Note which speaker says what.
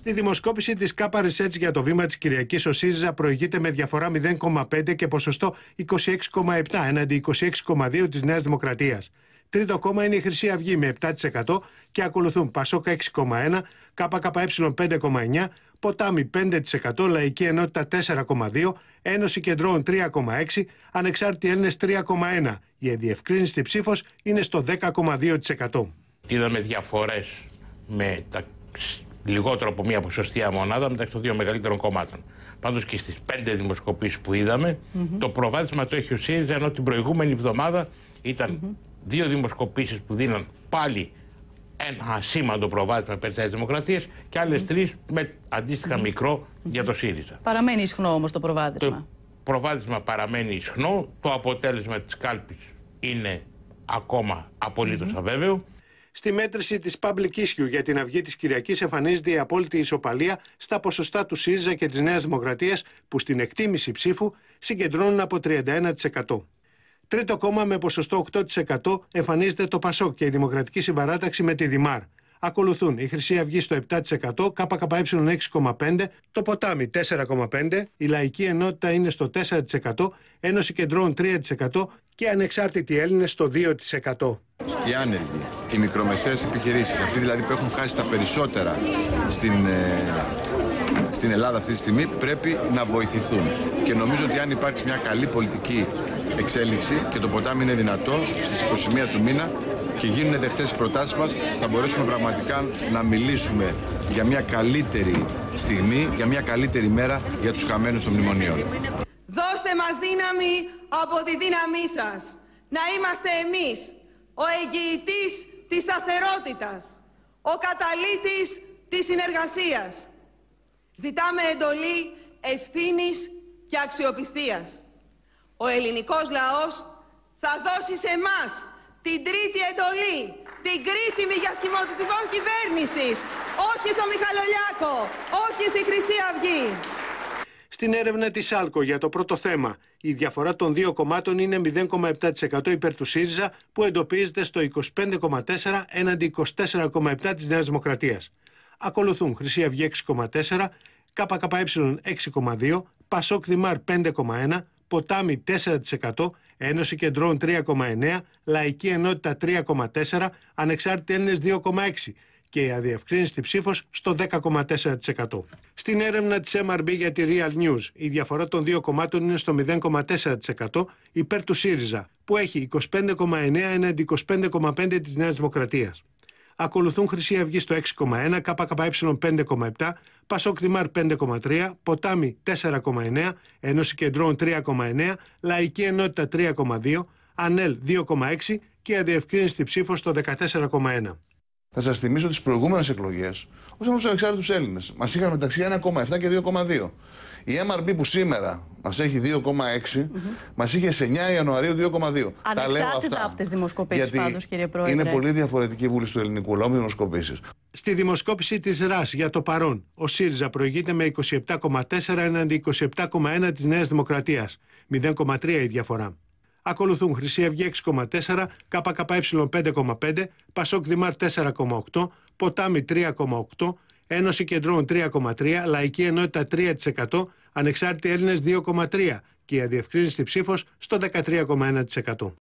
Speaker 1: Στη δημοσκόπηση της ΚΑΠΑ Research για το βήμα της Κυριακής, ο ΣΥΡΙΖΑ προηγείται με διαφορά 0,5 και ποσοστό 26,7 έναντι 26,2 της Νέας Δημοκρατίας. Τρίτο κόμμα είναι η Χρυσή Αυγή με 7% και ακολουθούν Πασόκ 6,1, ΚΚΕ 5,9, Ποτάμι 5%, Λαϊκή Ενότητα 4,2, Ένωση Κεντρών 3,6, Ανεξάρτητοι Έλληνες 3,1. Η ενδιευκρίνηστη ψήφος είναι στο 10,2%.
Speaker 2: Είδαμε διαφορές με τα λιγότερο από μία ποσοστία μονάδα μεταξύ των δύο μεγαλύτερων κομμάτων. Πάντως και στις πέντε δημοσκοπήσεις που είδαμε, το προβάδισμα το έχει ο ΣΥΡΙΖΑ, ενώ την προηγούμενη εβδομάδα ήταν δύο δημοσκοπήσεις που δίναν πάλι ένα ασήμαντο προβάδισμα υπέρ της Δημοκρατίας και άλλες mm. τρεις με αντίστοιχα μικρό για το ΣΥΡΙΖΑ.
Speaker 3: Παραμένει ισχνό όμως το προβάδισμα.
Speaker 2: Το προβάδισμα παραμένει ισχνό. Το αποτέλεσμα της κάλπης είναι ακόμα απολύτως mm. αβέβαιο.
Speaker 1: Στη μέτρηση της Public Issue για την αυγή της Κυριακής εμφανίζεται η απόλυτη ισοπαλία στα ποσοστά του ΣΥΡΙΖΑ και της Νέας Δημοκρατίας που στην εκτίμηση ψήφου συγκεντρώνουν από 31%. Τρίτο κόμμα με ποσοστό 8% εμφανίζεται το ΠΑΣΟΚ και η Δημοκρατική Συμπαράταξη με τη ΔΙΜΑΡ. Ακολουθούν η Χρυσή Αυγή στο 7%, ΚΚΕ 6,5%, το Ποτάμι 4,5%, η Λαϊκή Ενότητα είναι στο 4%, Ένωση Κεντρών 3% και Ανεξάρτητοι Έλληνες στο 2%.
Speaker 4: Οι άνεργοι, οι μικρομεσαίες επιχειρήσεις, αυτοί δηλαδή που έχουν χάσει τα περισσότερα στην, ε, στην Ελλάδα αυτή τη στιγμή, πρέπει να βοηθηθούν. Και νομίζω ότι αν υπάρξει μια καλή πολιτική εξέλιξη και το ποτάμι είναι δυνατό στις 21 του μήνα και γίνουν δεχτές οι προτάσεις μας, θα μπορέσουμε πραγματικά να μιλήσουμε για μια καλύτερη στιγμή, για μια καλύτερη μέρα για τους χαμένους των μνημονίων.
Speaker 5: Δώστε μας δύναμη από τη δύναμή σας. Να είμαστε εμείς, ο εγγυητής της σταθερότητας, ο καταλήτης της συνεργασίας. Ζητάμε εντολή ευθύνης και αξιοπιστίας. Ο ελληνικός λαός θα δώσει σε εμάς την τρίτη εντολή, την κρίσιμη για σχηματικών κυβέρνησης, όχι στο Μιχαλολιάκο, όχι στη Χρυσή Αυγή.
Speaker 1: Στην έρευνα της ΑΛΚΟ για το πρώτο θέμα, η διαφορά των δύο κομμάτων είναι 0,7% υπέρ του ΣΥΡΙΖΑ που εντοπίζεται στο 25,4% έναντι 24,7% της Νέας Δημοκρατίας. Ακολουθούν Χρυσή Αυγή 6,4%, ΚΚΕ 6,2%, Πασόκ Δημάρ 5,1%, Ποτάμι 4%, Ένωση Κεντρών 3,9%, Λαϊκή Ενότητα 3,4%, Ανεξάρτητοι Έλληνες 2,6% και η αδιευκρίνηστη ψήφος στο 10,4%. Στην έρευνα της MRB για τη Real News, η διαφορά των δύο κομμάτων είναι στο 0,4% υπέρ του ΣΥΡΙΖΑ, που έχει 25,9% έναντι 25,5% της Νέας Δημοκρατίας. Ακολουθούν Χρυσή Αυγή στο 6,1, ΚΚΕ 5,7, Πασόκ Δημάρ 5,3, Ποτάμι 4,9, Ένωση Κεντρών 3,9, Λαϊκή Ενότητα 3,2, ΑΝΕΛ 2,6 και αδιευκρίνηστη ψήφος στο 14,1.
Speaker 6: Θα σας θυμίσω τις προηγούμενες εκλογές όσον αφορά του ανεξάρτητους Έλληνες. Μας είχαν μεταξύ 1,7 και 2,2. Η MRB που σήμερα μας έχει 2,6, mm-hmm. μας είχε σε 9 Ιανουαρίου 2,2.
Speaker 3: Ανεξάρτητα από τις δημοσκοπήσεις πάντως, κύριε Πρόεδρε.
Speaker 6: Είναι πολύ διαφορετική η βούληση του ελληνικού λαού με δημοσκοπήσεις.
Speaker 1: Στη δημοσκόπηση της ΡΑΣ για το παρόν, ο ΣΥΡΙΖΑ προηγείται με 27,4 έναντι 27,1 της Νέας Δημοκρατίας. 0,3 η διαφορά. Ακολουθούν Χρυσή Αυγή 6,4, ΚΚΕ 5,5, Πασόκ Δημάρ 4,8, Ποτάμι 3,8, Ένωση Κεντρών 3,3, Λαϊκή Ενότητα 3%, Ανεξάρτητοι Έλληνες 2,3 και η αδιευκρίνηστη ψήφος στο 13,1%.